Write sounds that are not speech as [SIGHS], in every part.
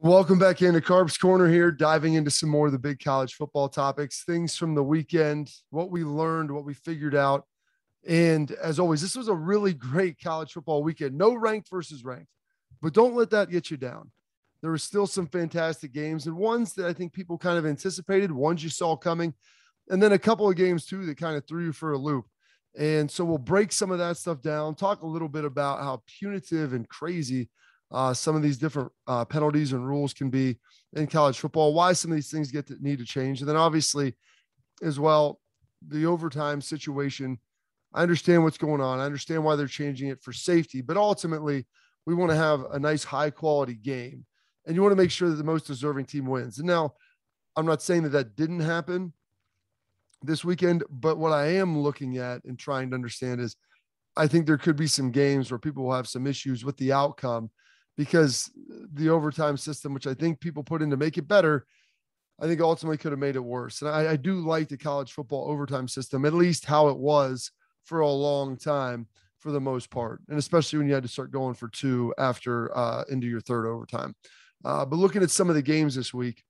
Welcome back into Carp's Corner here, diving into some more of the big college football topics, things from the weekend, what we learned, what we figured out. And as always, this was a really great college football weekend. No ranked versus ranked, but don't let that get you down. There were still some fantastic games and ones that I think people kind of anticipated, ones you saw coming, and then a couple of games too that kind of threw you for a loop. And so we'll break some of that stuff down, talk a little bit about how punitive and crazy uh, some of these different uh, penalties and rules can be in college football, why some of these things get to need to change. And then obviously, as well, the overtime situation. I understand what's going on. I understand why they're changing it for safety, but ultimately, we want to have a nice, high quality game. And you want to make sure that the most deserving team wins. And now, I'm not saying that that didn't happen this weekend, but what I am looking at and trying to understand is I think there could be some games where people will have some issues with the outcome because the overtime system, which I think people put in to make it better, I think ultimately could have made it worse. And I, I, do like the college football overtime system, at least how it was for a long time for the most part. And especially when you had to start going for two after uh, into your third overtime. Uh, but looking at some of the games this week,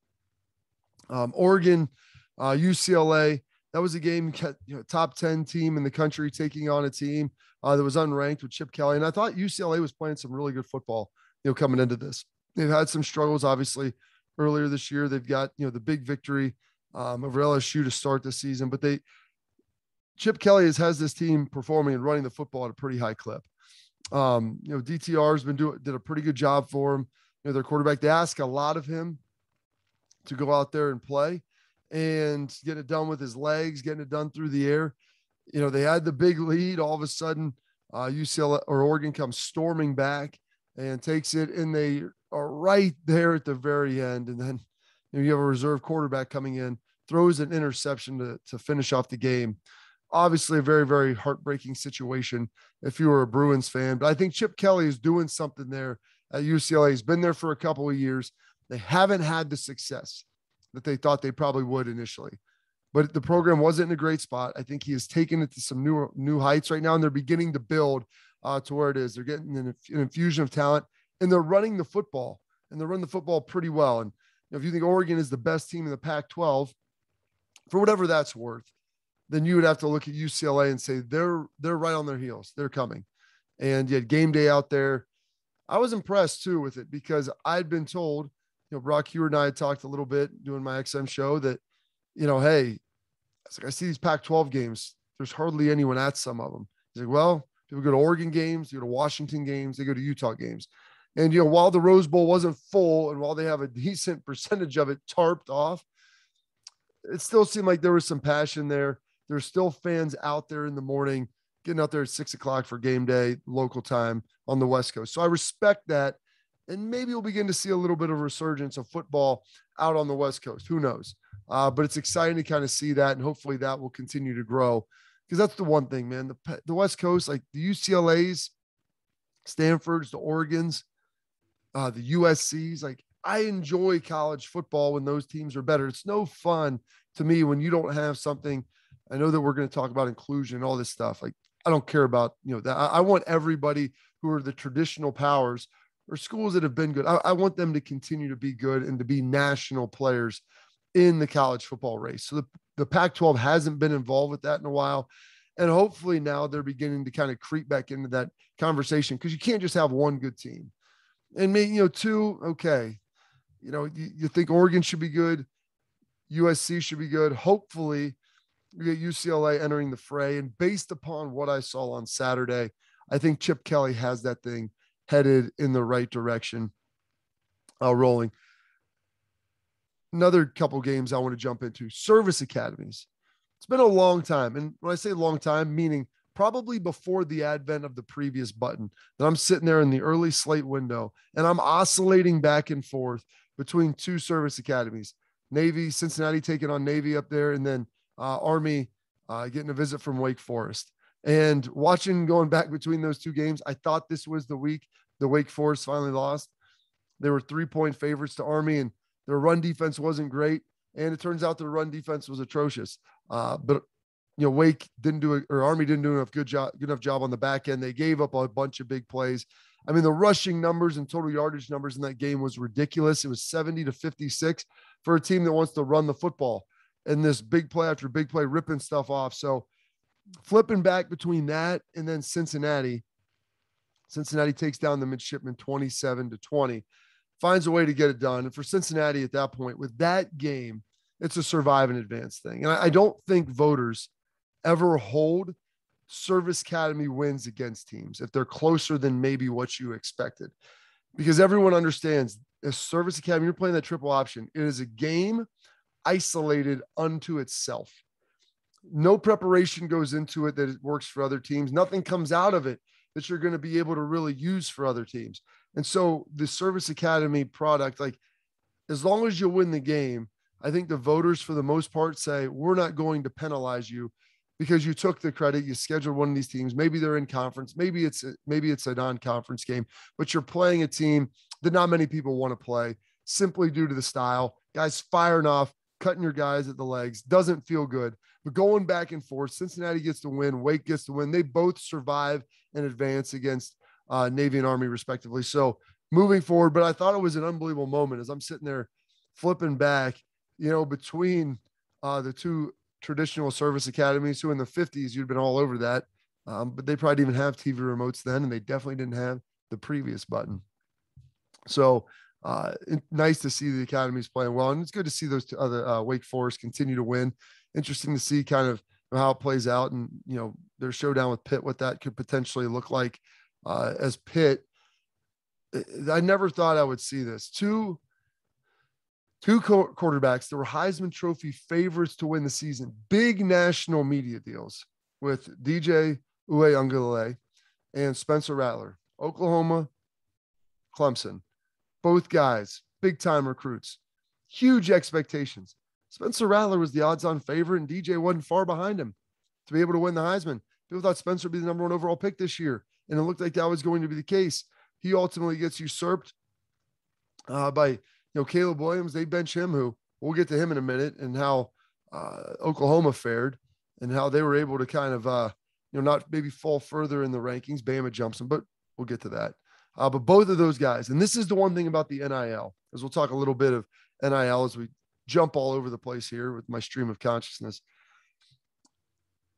um, Oregon, uh, UCLA, that was a game, you know, top 10 team in the country taking on a team uh, that was unranked with Chip Kelly. And I thought UCLA was playing some really good football you know, coming into this. They've had some struggles, obviously, earlier this year. They've got, you know, the big victory um, over LSU to start the season, but they, Chip Kelly has, has this team performing and running the football at a pretty high clip. Um, you know, DTR has been doing, did a pretty good job for him. You know, their quarterback, they ask a lot of him to go out there and play and getting it done with his legs, getting it done through the air. You know, they had the big lead. All of a sudden, uh, UCLA or Oregon comes storming back and takes it, and they are right there at the very end. And then you, know, you have a reserve quarterback coming in, throws an interception to, to finish off the game. Obviously, a very, very heartbreaking situation if you were a Bruins fan. But I think Chip Kelly is doing something there at UCLA. He's been there for a couple of years. They haven't had the success that they thought they probably would initially. But the program wasn't in a great spot. I think he has taken it to some new new heights right now, and they're beginning to build uh, to where it is. They're getting an, an, infusion of talent and they're running the football and they're running the football pretty well. And you know, if you think Oregon is the best team in the Pac 12, for whatever that's worth, then you would have to look at UCLA and say they're they're right on their heels. They're coming. And you had game day out there. I was impressed too with it because I'd been told, you know, Brock Huard and I talked a little bit doing my XM show that, you know, hey, I, like, I see these Pac 12 games. There's hardly anyone at some of them. He's like, well, People go to Oregon games, they go to Washington games, they go to Utah games. And you know, while the Rose Bowl wasn't full and while they have a decent [LAUGHS] percentage of it tarped off, it still seemed like there was some passion there. There's still fans out there in the morning, getting out there at six o'clock for game day, local time on the West Coast. So I respect that. And maybe we'll begin to see a little bit of resurgence of football out on the West Coast. Who knows? Uh, but it's exciting to kind of see that. And hopefully that will continue to grow because that's the one thing, man. The the West Coast, like the UCLA's, Stanford's, the Oregon's, uh, the USC's, like I enjoy college football when those teams are better. It's no fun to me when you don't have something. I know that we're going to talk about inclusion and all this stuff. Like I don't care about you know that. I, I want everybody who are the traditional powers or schools that have been good. I, I want them to continue to be good and to be national players in the college football race. So the, the Pac 12 hasn't been involved with that in a while. And hopefully now they're beginning to kind of creep back into that conversation because you can't just have one good team. And maybe, you know, two, okay. You know, you, you think Oregon should be good, USC should be good. Hopefully, we get UCLA entering the fray. And based upon what I saw on Saturday, I think Chip Kelly has that thing headed in the right direction, uh, rolling another couple games I want to jump into service academies. It's been a long time. And when I say long time, meaning probably before the advent of the previous button, that I'm sitting there in the early slate window and I'm oscillating back and forth between two service academies Navy, Cincinnati taking on Navy up there, and then uh, Army uh, getting a visit from Wake Forest. And watching going back between those two games, I thought this was the week the Wake Forest finally lost. They were three point favorites to Army, and their run defense wasn't great, and it turns out their run defense was atrocious. Uh, but you know, Wake didn't do it, or Army didn't do enough good job, good enough job on the back end. They gave up a bunch of big plays I mean, the rushing numbers and total yardage numbers in that game was ridiculous. It was 70 to 56 for a team that wants to run the football and this big play after big play, ripping stuff off. So flipping back between that and then Cincinnati, Cincinnati takes down the midshipmen 27 to 20, finds a way to get it done. And for Cincinnati at that point, with that game, it's a survive and advance thing. And I, I don't think voters ever hold service academy wins against teams if they're closer than maybe what you expected. Because everyone understands a service academy, you're playing that triple option. It is a game isolated unto itself. No preparation goes into it that it works for other teams. Nothing comes out of it that you're going to be able to really use for other teams. And so the service academy product, like as long as you win the game, I think the voters for the most part say, we're not going to penalize you because you took the credit, you scheduled one of these teams. Maybe they're in conference, maybe it's a, maybe it's a non-conference game, but you're playing a team that not many people want to play simply due to the style. Guys firing off, cutting your guys at the legs doesn't feel good. But going back and forth, Cincinnati gets to win, Wake gets to win. They both survive and advance against uh, Navy and Army, respectively. So moving forward, but I thought it was an unbelievable moment as I'm sitting there flipping back, you know, between uh, the two traditional service academies who in the 50s you'd been all over that. Um, but they probably didn't even have TV remotes then, and they definitely didn't have the previous button. So uh, nice to see the academies playing well, and it's good to see those other uh, Wake Forest continue to win. Interesting to see kind of how it plays out, and you know their showdown with Pitt, what that could potentially look like uh, as Pitt. I never thought I would see this. Two two quarterbacks that were Heisman Trophy favorites to win the season. Big national media deals with DJ Uiagalelei and Spencer Rattler, Oklahoma, Clemson. Both guys, big time recruits, huge expectations. Spencer Rattler was the odds on favorite, and DJ wasn't far behind him to be able to win the Heisman. People thought Spencer would be the number one overall pick this year, and it looked like that was going to be the case. He ultimately gets usurped uh, by you know Caleb Williams. They bench him, who we'll get to him in a minute, and how uh, Oklahoma fared, and how they were able to kind of uh, you know not maybe fall further in the rankings. Bama jumps them, but we'll get to that. Uh, but both of those guys, and this is the one thing about the NIL, as we'll talk a little bit of NIL as we jump all over the place here with my stream of consciousness.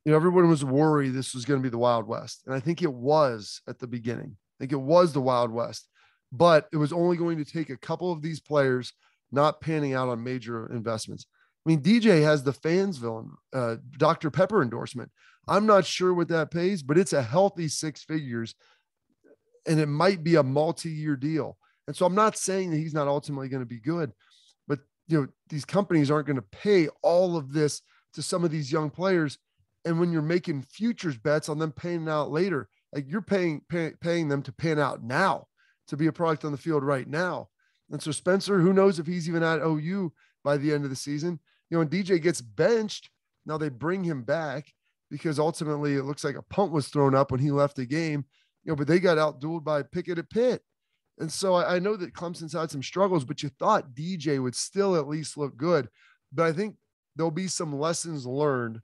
You know, everyone was worried this was going to be the Wild West. And I think it was at the beginning. I think it was the Wild West, but it was only going to take a couple of these players not panning out on major investments. I mean, DJ has the Fansville uh, Dr. Pepper endorsement. I'm not sure what that pays, but it's a healthy six figures and it might be a multi-year deal. And so I'm not saying that he's not ultimately going to be good, you know, these companies aren't going to pay all of this to some of these young players. And when you're making futures bets on them paying out later, like you're paying pay, paying them to pan out now to be a product on the field right now. And so Spencer, who knows if he's even at OU by the end of the season? You know, and DJ gets benched. Now they bring him back because ultimately it looks like a punt was thrown up when he left the game you know, but they got outdueled by Pickett at Pitt. And so I, I know that Clemson's had some struggles, but you thought DJ would still at least look good. But I think there'll be some lessons learned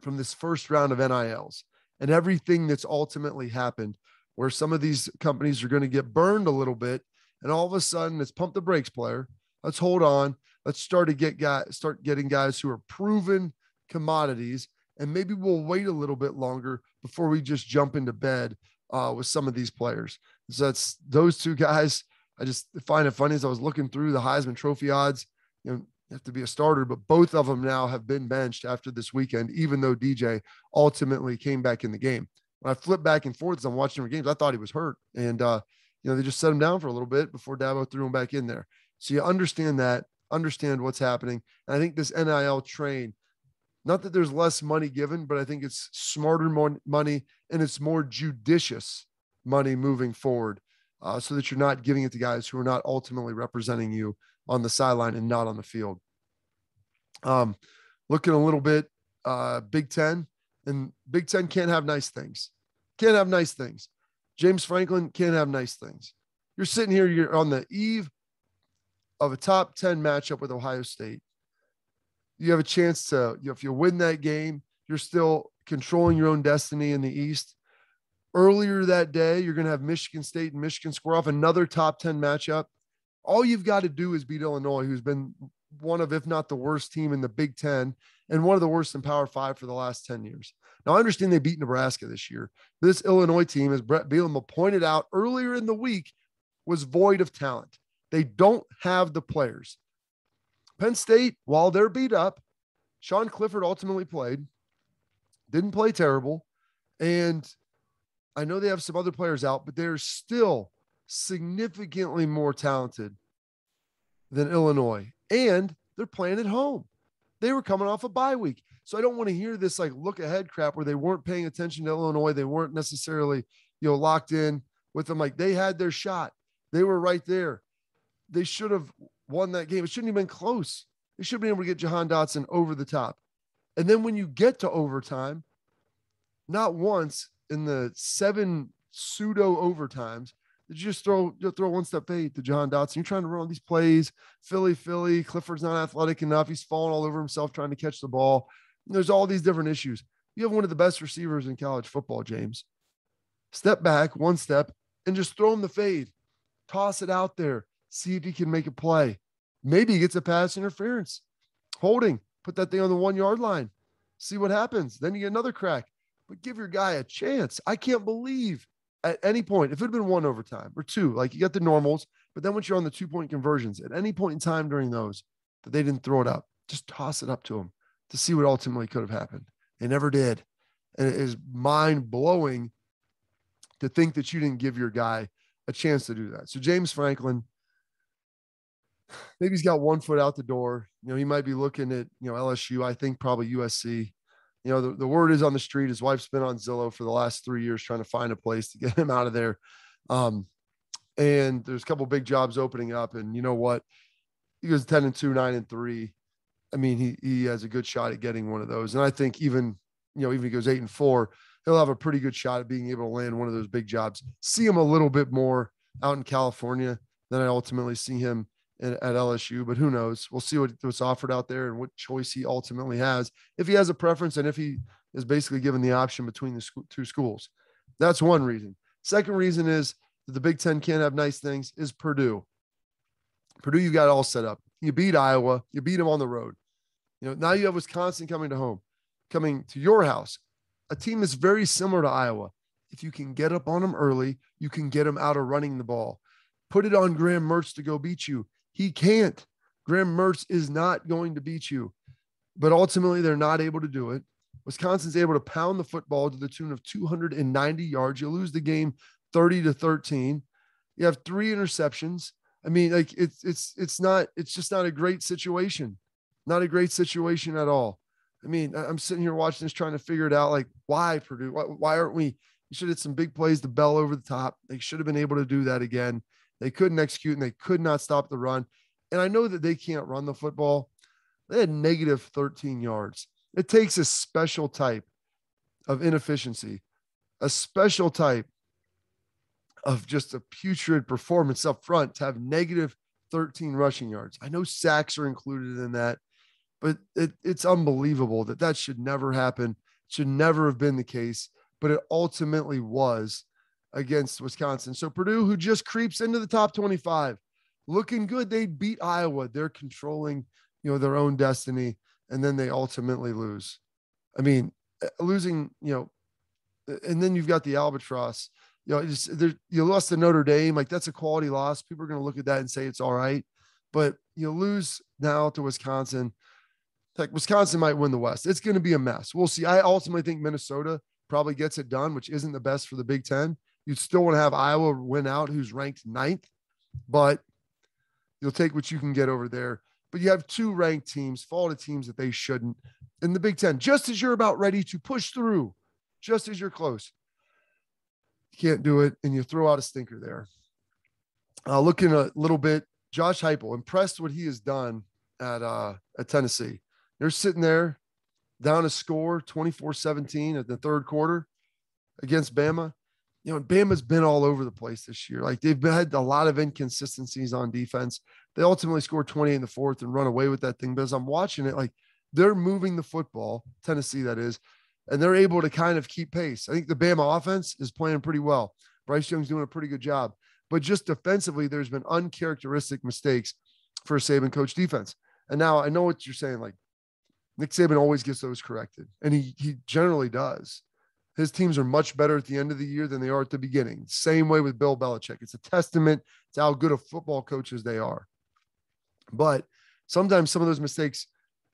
from this first round of NILs and everything that's ultimately happened, where some of these companies are going to get burned a little bit. And all of a sudden, it's pump the brakes, player. Let's hold on. Let's start to get guys, start getting guys who are proven commodities. And maybe we'll wait a little bit longer before we just jump into bed uh, with some of these players. So that's those two guys. I just find it funny as I was looking through the Heisman Trophy odds. You know, you have to be a starter, but both of them now have been benched after this weekend, even though DJ ultimately came back in the game. When I flip back and forth as I'm watching games, I thought he was hurt, and uh, you know they just set him down for a little bit before Dabo threw him back in there. So you understand that, understand what's happening, and I think this NIL train not that there's less money given, but I think it's smarter money and it's more judicious money moving forward uh, so that you're not giving it to guys who are not ultimately representing you on the sideline and not on the field. Um, looking a little bit uh, Big Ten, and Big Ten can't have nice things. Can't have nice things. James Franklin can't have nice things. You're sitting here, you're on the eve of a top 10 matchup with Ohio State you have a chance to, you know, if you win that game, you're still controlling your own destiny in the East. Earlier that day, you're going to have Michigan State and Michigan square off another top 10 matchup. All you've got to do is beat Illinois, who's been one of, if not the worst team in the Big Ten and one of the worst in Power Five for the last 10 years. Now, I understand they beat Nebraska this year. This Illinois team, as Bret Bielema pointed out earlier in the week, was void of talent. They don't have the players. Penn State, while they're beat up, Sean Clifford ultimately played, didn't play terrible. And I know they have some other players out, but they're still significantly more talented than Illinois. And they're playing at home. They were coming off a bye week. So I don't want to hear this like look ahead crap where they weren't paying attention to Illinois. They weren't necessarily, you know, locked in with them. Like they had their shot. They were right there. They should have won that game. It shouldn't have been close. They should have been able to get Jahan Dotson over the top. And then when you get to overtime, not once in the seven pseudo overtimes did you just throw throw one step fade to Jahan Dotson. You're trying to run these plays, Philly, Philly. Clifford's not athletic enough. He's falling all over himself trying to catch the ball. There's all these different issues. You have one of the best receivers in college football, James. Step back one step and just throw him the fade. Toss it out there. See if he can make a play. Maybe he gets a pass interference. Holding, put that thing on the one yard line. See what happens. Then you get another crack. But give your guy a chance. I can't believe at any point, if it had been one overtime or two, like you got the normals, but then once you're on the two point conversions, at any point in time during those, that they didn't throw it up, just toss it up to them to see what ultimately could have happened. They never did. And it is mind blowing to think that you didn't give your guy a chance to do that. So James Franklin, [SIGHS] maybe he's got one foot out the door. You know, he might be looking at, you know, LSU, I think probably USC. You know, the, the word is on the street. His wife's been on Zillow for the last three years trying to find a place to [LAUGHS] get him out of there. Um, and there's a couple big jobs opening up. And you know what? He goes 10 and 2, 9 and 3. I mean, he he has a good shot at getting one of those. And I think even, you know, even if he goes eight and four, he'll have a pretty good shot at being able to land one of those big jobs. See him a little bit more out in California than I ultimately see him at LSU. But who knows? We'll see what, what's offered out there and what choice he ultimately has. If he has a preference and if he is basically given the option between the two schools. That's one reason. Second reason is that the Big Ten can't have nice things is Purdue. Purdue, you got all set up. You beat Iowa, you beat them on the road. You know, now you have Wisconsin coming to home, coming to your house, a team that's very similar to Iowa. If you can get up on them early, you can get them out of running the ball. Put it on Graham Mertz to go beat you. He can't. Graham Mertz is not going to beat you. But ultimately, they're not able to do it. Wisconsin's able to pound the football to the tune of 290 yards. You lose the game 30 to 13. You have three interceptions. I mean, like it's it's it's not it's just not a great situation. Not a great situation at all. I mean, I'm sitting here watching this, trying to figure it out. Like, why Purdue? Why, why aren't we? You should have some big plays to Bell over the top. They should have been able to do that again. They couldn't execute and they could not stop the run. And I know that they can't run the football. They had negative 13 yards. It takes a special type of inefficiency, a special type of just a putrid performance up front to have negative 13 rushing yards. I know sacks are included in that but it, it's unbelievable that that should never happen. Should never have been the case, but it ultimately was against Wisconsin. So Purdue, who just creeps into the top 25, looking good. They beat Iowa. They're controlling, you know, their own destiny, and then they ultimately lose. I mean, uh, losing, you know, and then you've got the albatross. You know, just, you lost to Notre Dame. Like that's a quality loss. People are going to look at that and say it's all right, but you lose now to Wisconsin like Wisconsin might win the West. It's going to be a mess. We'll see. I ultimately think Minnesota probably gets it done, which isn't the best for the Big Ten. You'd still want to have Iowa win out, who's ranked ninth, but you'll take what you can get over there. But you have two ranked teams fall to teams that they shouldn't in the Big Ten, just as you're about ready to push through, just as you're close. You can't do it, and you throw out a stinker there. Uh, looking a little bit, Josh Heupel, impressed what he has done at uh, at Tennessee. They're sitting there down a score 24 17 at the third quarter against Bama. You know, Bama's been all over the place this year. Like they've had a lot of inconsistencies on defense. They ultimately scored 20 in the fourth and run away with that thing. But as I'm watching it, like they're moving the football, Tennessee, that is, and they're able to kind of keep pace. I think the Bama offense is playing pretty well. Bryce Young's doing a pretty good job. But just defensively, there's been uncharacteristic mistakes for Saban coach defense. And now I know what you're saying. Like Nick Saban always gets those corrected, and he he generally does. His teams are much better at the end of the year than they are at the beginning. Same way with Bill Belichick. It's a testament to how good of football coaches they are. But sometimes some of those mistakes,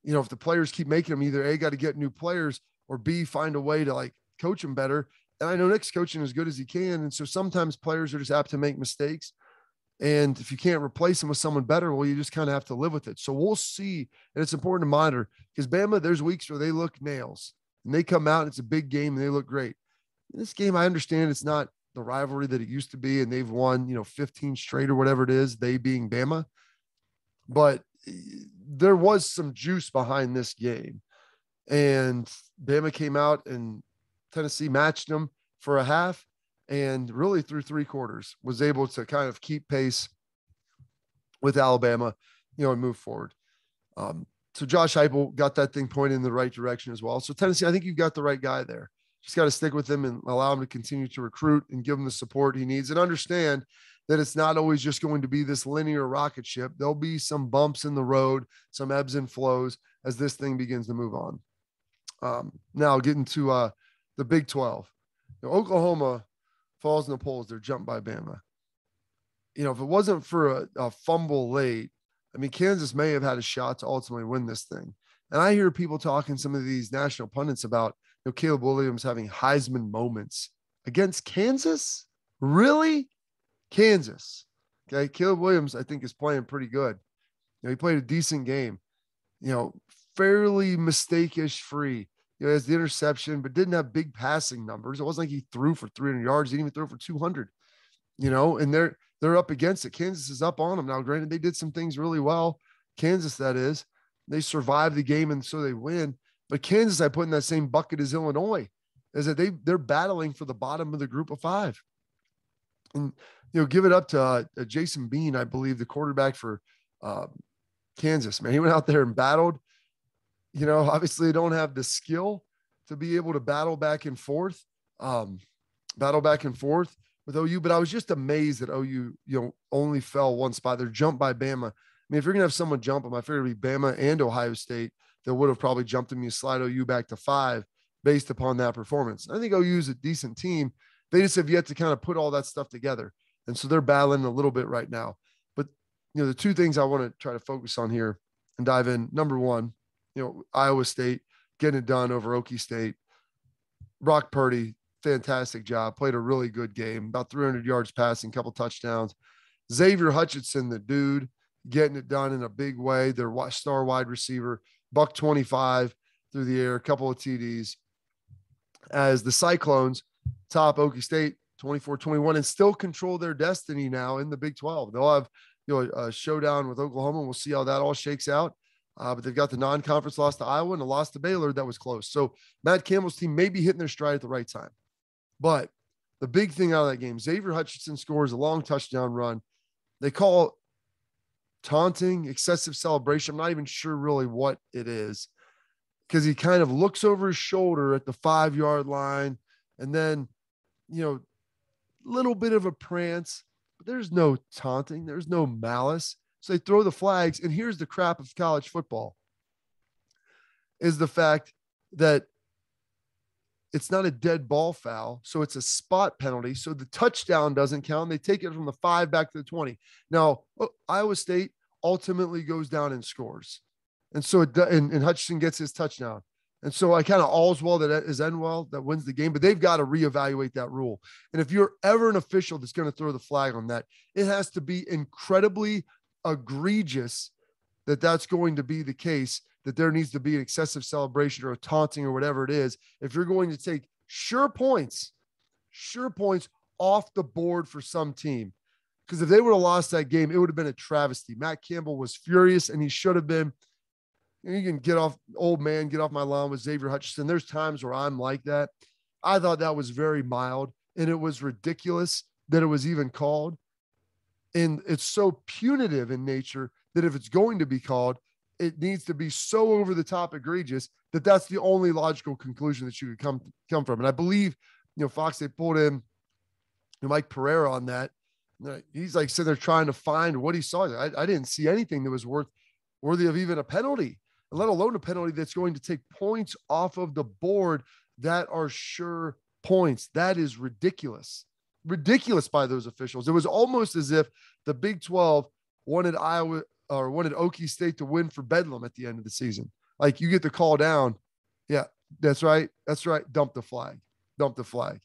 you know, if the players keep making them, either A, got to get new players or B, find a way to like coach them better. And I know Nick's coaching as good as he can. And so sometimes players are just apt to make mistakes. And if you can't replace them with someone better, well, you just kind of have to live with it. So we'll see. And it's important to monitor because Bama, there's weeks where they look nails and they come out and it's a big game and they look great. In this game, I understand it's not the rivalry that it used to be, and they've won, you know, 15 straight or whatever it is, they being Bama. But eh, there was some juice behind this game. And Bama came out and Tennessee matched them for a half and really through three quarters was able to kind of keep pace with Alabama, you know, and move forward. Um, so Josh Heupel got that thing pointed in the right direction as well. So Tennessee, I think you've got the right guy there. Just got to stick with him and allow him to continue to recruit and give him the support he needs and understand that it's not always just going to be this linear rocket ship. There'll be some bumps in the road, some ebbs and flows as this thing begins to move on. Um, now getting to uh, the Big 12. Now, Oklahoma falls in the polls. They're jumped by Bama. You know, if it wasn't for a, a fumble late, I mean, Kansas may have had a shot to ultimately win this thing. And I hear people talking, some of these national pundits, about you know, Caleb Williams having Heisman moments against Kansas. Really? Kansas. Okay. Caleb Williams, I think, is playing pretty good. You know, he played a decent game, you know, fairly mistake-ish free. You know, has the interception, but didn't have big passing numbers. It wasn't like he threw for 300 yards. He didn't even throw for 200, you know, and they're, they're up against it. Kansas is up on them. Now, granted, they did some things really well. Kansas, that is. They survived the game and so they win. But Kansas, I put in that same bucket as Illinois, is that they they're battling for the bottom of the group of five. And you know, give it up to uh, Jason Bean, I believe, the quarterback for uh, Kansas. Man, he went out there and battled. You know, obviously, they don't have the skill to be able to battle back and forth, um, battle back and forth with OU. But I was just amazed that OU, you know, only fell one spot. They're jumped by Bama. I mean, if you're gonna have someone jump them, I figured it'd be Bama and Ohio State that would have probably jumped them. You slide OU back to five based upon that performance. I think OU is a decent team. They just have yet to kind of put all that stuff together. And so they're battling a little bit right now. But you know, the two things I want to try to focus on here and dive in. Number one, you know, Iowa State getting it done over Okie State. Brock Purdy, fantastic job. Played a really good game. About 300 yards passing, couple touchdowns. Xavier Hutchinson, the dude, getting it done in a big way. Their star wide receiver, buck 25 through the air, a couple of TDs. As the Cyclones top Okie State 24 21 and still control their destiny now in the Big 12. They'll have you know a showdown with Oklahoma. We'll see how that all shakes out. Uh, but they've got the non-conference loss to Iowa and a loss to Baylor that was close. So Matt Campbell's team may be hitting their stride at the right time. But the big thing out of that game, Xavier Hutchinson scores a long touchdown run. They call taunting, excessive celebration. I'm not even sure really what it is because he kind of looks over his shoulder at the five yard line and then, you know, little bit of a prance, but there's no taunting, there's no malice. So they throw the flags. And here's the crap of college football is the fact that it's not a dead ball foul. So it's a spot penalty. So the touchdown doesn't count. They take it from the five back to the 20. Now, oh, Iowa State ultimately goes down and scores. And so it, and, and Hutchinson gets his touchdown. And so I kind of all's well that is end well that wins the game, but they've got to reevaluate that rule. And if you're ever an official that's going to throw the flag on that, it has to be incredibly egregious that that's going to be the case, that there needs to be an excessive celebration or a taunting or whatever it is. If you're going to take sure points, sure points off the board for some team, because if they would have lost that game, it would have been a travesty. Matt Campbell was furious and he should have been. You can get off, old man, get off my lawn with Xavier Hutchinson. There's times where I'm like that. I thought that was very mild and it was ridiculous that it was even called. And it's so punitive in nature that if it's going to be called, it needs to be so over the top egregious that that's the only logical conclusion that you could come come from. And I believe, you know, Fox they pulled in Mike Pereira on that. Uh, he's like sitting there trying to find what he saw. I, I didn't see anything that was worth worthy of even a penalty, let alone a penalty that's going to take points off of the board that are sure points. That is ridiculous. Ridiculous by those officials. It was almost as if the Big 12 wanted Iowa or wanted Okie State to win for Bedlam at the end of the season. Like you get the call down. Yeah, that's right. That's right. Dump the flag. Dump the flag.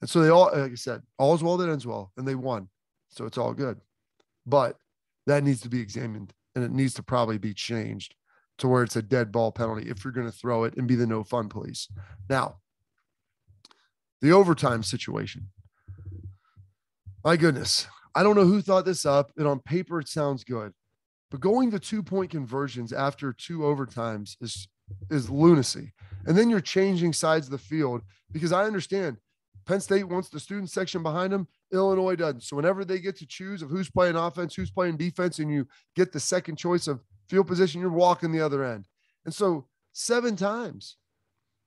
And so they all, like I said, all's well that ends well, and they won. So it's all good. But that needs to be examined and it needs to probably be changed to where it's a dead ball penalty if you're going to throw it and be the no fun police. Now, the overtime situation. My goodness, I don't know who thought this up, and on paper it sounds good, but going to two point conversions after two overtimes is is lunacy. And then you're changing sides of the field because I understand Penn State wants the student section behind them. Illinois doesn't. So whenever they get to choose of who's playing offense, who's playing defense, and you get the second choice of field position, you're walking the other end. And so seven times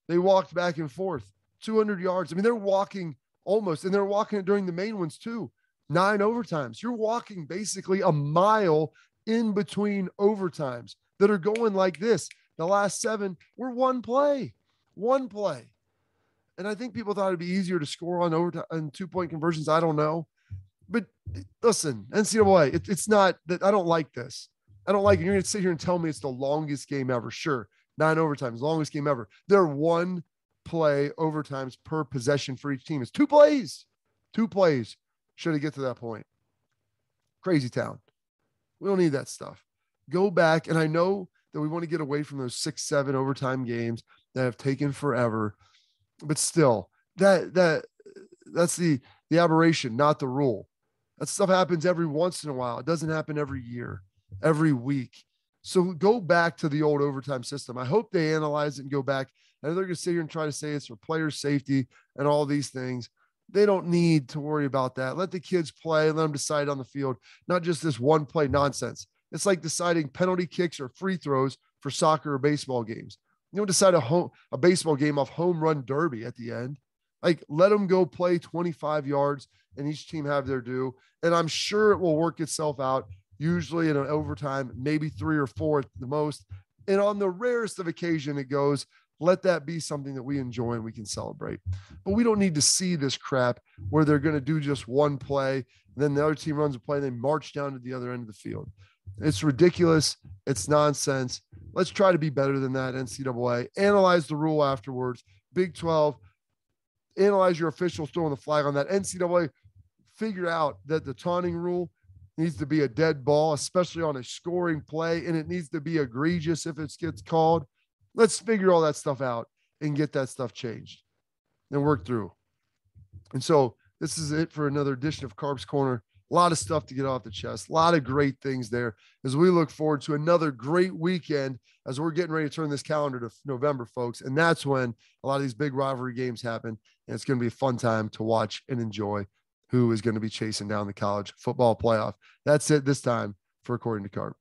they walked back and forth, 200 yards. I mean, they're walking almost, and they're walking it during the main ones too. Nine overtimes. You're walking basically a mile in between overtimes that are going like this. The last seven were one play, one play. And I think people thought it'd be easier to score on overtime and two point conversions. I don't know. But listen, NCAA, it, it's not that I don't like this. I don't like it. You're going to sit here and tell me it's the longest game ever. Sure. Nine overtimes, longest game ever. They're one play overtimes per possession for each team. It's two plays. Two plays. Should it get to that point? Crazy town. We don't need that stuff. Go back. And I know that we want to get away from those six, seven overtime games that have taken forever but still, that that that's the the aberration, not the rule. That stuff happens every once in a while. It doesn't happen every year, every week. So go back to the old overtime system. I hope they analyze it and go back. And they're going to sit here and try to say it's for player safety and all these things. They don't need to worry about that. Let the kids play, let them decide on the field, not just this one play nonsense. It's like deciding penalty kicks or free throws for soccer or baseball games. You don't decide a home a baseball game off home run derby at the end. Like let them go play 25 yards and each team have their due. And I'm sure it will work itself out, usually in an overtime, maybe three or four at the most. And on the rarest of occasion, it goes, let that be something that we enjoy and we can celebrate. But we don't need to see this crap where they're going to do just one play, then the other team runs a play, and they march down to the other end of the field. It's ridiculous. It's nonsense. Let's try to be better than that, NCAA. Analyze the rule afterwards. Big 12, analyze your officials throwing the flag on that. NCAA, figure out that the taunting rule needs to be a dead ball, especially on a scoring play, and it needs to be egregious if it gets called. Let's figure all that stuff out and get that stuff changed and work through. And so this is it for another edition of Carp's Corner. A lot of stuff to get off the chest. A lot of great things there as we look forward to another great weekend as we're getting ready to turn this calendar to November, folks. And that's when a lot of these big rivalry games happen. And it's going to be a fun time to watch and enjoy who is going to be chasing down the college football playoff. That's it this time for According to Carp.